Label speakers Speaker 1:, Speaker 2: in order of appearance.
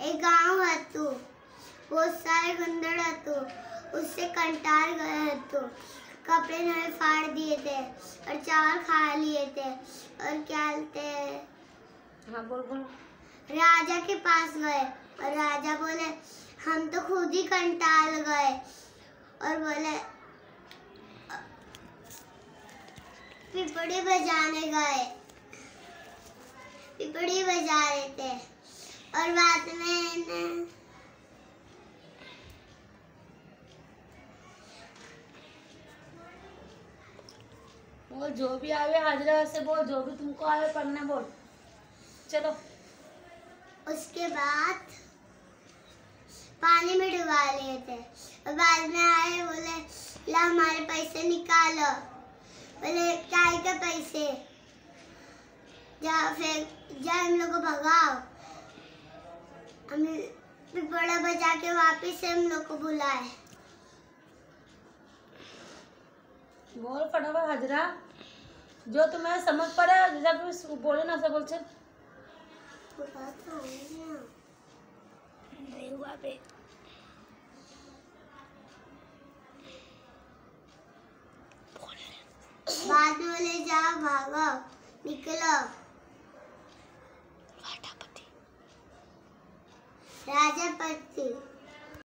Speaker 1: एक गाँव हतु तो, बहुत सारे गंदर है तो उससे कंटार गए हतु तो, कपड़े नए फाड़ दिए थे और चावल खा लिए थे और क्या लेते
Speaker 2: हाँ बोल बोल।
Speaker 1: राजा के पास गए और राजा बोले हम तो खुद ही कंटाल गए। और बोले पिपड़ी बजाने गए। पिपड़ी बजा रहे थे। और बाद में
Speaker 2: बोल, जो भी आवे हाजरा से बोल, जो भी तुमको आवे पढ़ना बोल। चलो।
Speaker 1: उसके बाद पानी में डुबा लिए थे। और बाद में आए, बोले, ला हमारे पैसे निकालो। बोले, क्या के पैसे? जा फिर, जा हम लोग को भगाओ। हम पिपड़ा बजा के वापिस हम लोग को बुलाए।
Speaker 2: बोल फटाफट हाजरा। जो तुम्हें समझ पड़े जब बोले ना सब बोल चल
Speaker 1: बाद में बोले जाओ भागो निकलो। राजा पति